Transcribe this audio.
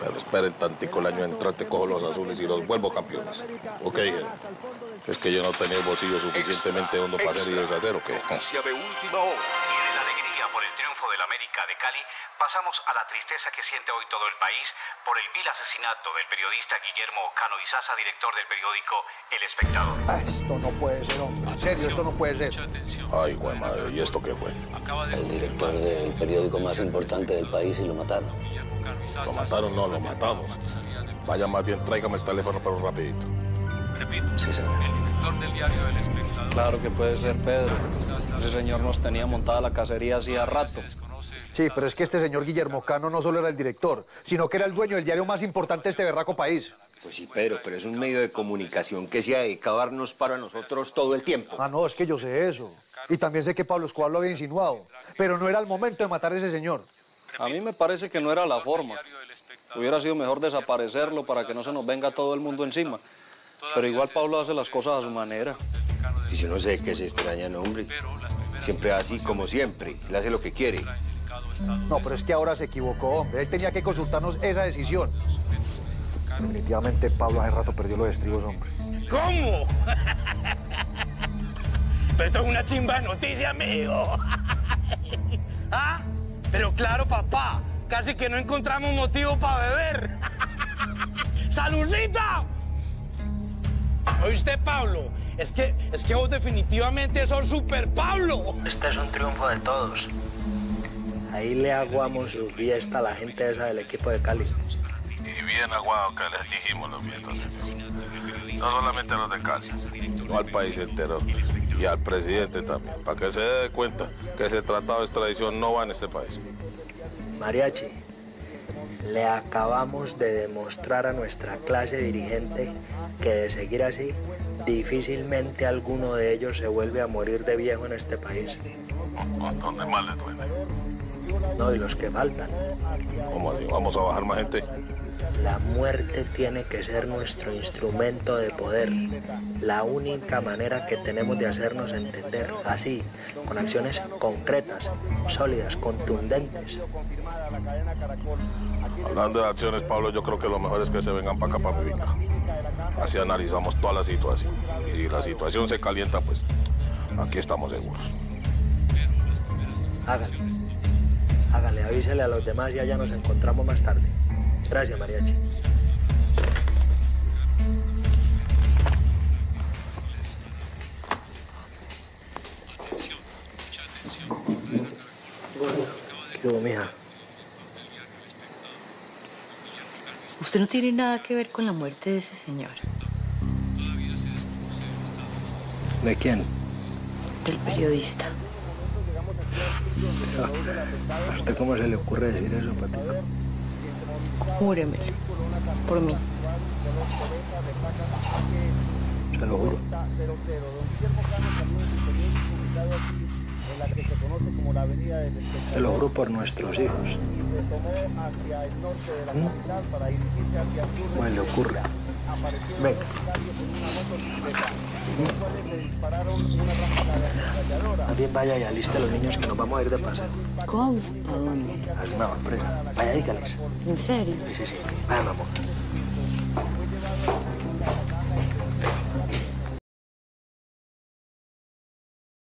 Pero esperen tantico el año entrante, cojo los azules y los vuelvo campeones. Ok, es que yo no tenía el bolsillo suficientemente hondo para hacer y deshacer, ¿o qué? De última. Del de Cali, pasamos a la tristeza que siente hoy todo el país por el vil asesinato del periodista Guillermo Cano Izaza, director del periódico El Espectador. Ah, esto no puede ser, hombre. En serio, esto no puede ser. Ay, güey, madre, ¿y esto qué fue? El director del periódico más importante del país y lo mataron. ¿Lo mataron? No, lo matamos. Vaya, más bien, tráigame el teléfono, pero rapidito. Sí, señor. Claro que puede ser Pedro. Ese señor nos tenía montada la cacería hacía rato. Sí, pero es que este señor Guillermo Cano no solo era el director, sino que era el dueño del diario más importante de este berraco país. Pues sí, Pedro, pero es un medio de comunicación que se ha dedicado a darnos para nosotros todo el tiempo. Ah, no, es que yo sé eso. Y también sé que Pablo Escobar lo había insinuado. Pero no era el momento de matar a ese señor. A mí me parece que no era la forma. Hubiera sido mejor desaparecerlo para que no se nos venga todo el mundo encima. Pero igual Pablo hace las cosas a su manera. Y yo no sé qué se extraña, no, hombre. Siempre así como siempre. Él hace lo que quiere. No, pero es que ahora se equivocó, hombre. Él tenía que consultarnos esa decisión. Definitivamente Pablo hace rato perdió los estribos, hombre. ¿Cómo? Pero esto es una chimba de noticia, amigo. ¿Ah? Pero claro, papá, casi que no encontramos motivo para beber. ¡Salucita! ¿Oíste, Pablo? Es que, es que vos definitivamente sos super Pablo. Este es un triunfo de todos. Ahí le aguamos su fiesta a la gente esa del equipo de Cali. Y bien aguado que les dijimos los vientos. No solamente los de Cali, no al país entero. Y al presidente también, para que se dé cuenta que ese tratado de extradición no va en este país. Mariachi, le acabamos de demostrar a nuestra clase dirigente que de seguir así, difícilmente alguno de ellos se vuelve a morir de viejo en este país. ¿Dónde más les duele? No, y los que faltan. ¿Cómo así? ¿Vamos a bajar más gente? La muerte tiene que ser nuestro instrumento de poder, la única manera que tenemos de hacernos entender, así, con acciones concretas, sólidas, contundentes. Hablando de acciones, Pablo, yo creo que lo mejor es que se vengan para acá, para mi finca. Así analizamos toda la situación. Y si la situación se calienta, pues aquí estamos seguros. Hágale. Hágale, avísele a los demás y allá nos encontramos más tarde. Gracias, Mariachi. ¿Qué hubo, mija? Usted no tiene nada que ver con la muerte de ese señor, ¿De quién? del periodista. ¿A usted cómo se le ocurre decir eso, Patico? Júremelo, por mí. Se lo juro. Se lo juro por nuestros hijos. ¿Mm? ¿Cómo le ocurre? Venga. Más bien vaya y aliste a los niños que nos vamos a ir de paseo. ¿Cómo? ¿A dónde? Haz una sorpresa. Vaya, dígales. ¿En serio? Sí, sí, sí. Vaya, Ramón.